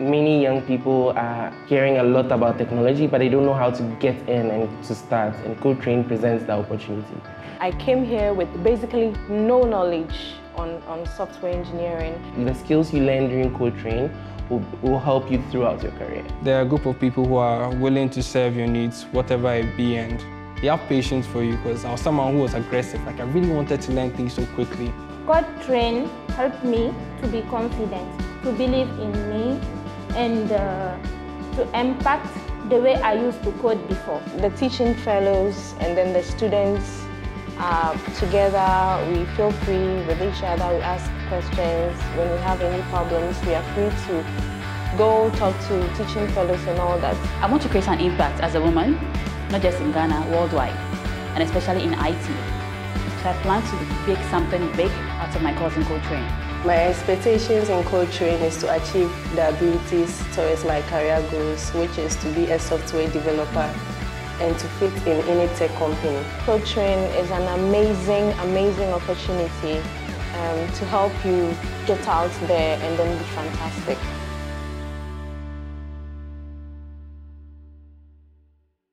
many young people are caring a lot about technology, but they don't know how to get in and to start. And CodeTrain presents the opportunity. I came here with basically no knowledge on, on software engineering. The skills you learn during CodeTrain will, will help you throughout your career. There are a group of people who are willing to serve your needs, whatever it be, and they have patience for you because I was someone who was aggressive. Like I really wanted to learn things so quickly. CodeTrain helped me to be confident, to believe in me, and uh, to impact the way I used to code before. The teaching fellows and then the students uh, together, we feel free with each other, we ask questions. When we have any problems, we are free to go talk to teaching fellows and all that. I want to create an impact as a woman, not just in Ghana, worldwide, and especially in IT. So I plan to make something big out of my course in CodeTrain. My expectations in coaching is to achieve the abilities towards my career goals, which is to be a software developer and to fit in any tech company. Coaching is an amazing, amazing opportunity um, to help you get out there and then be fantastic.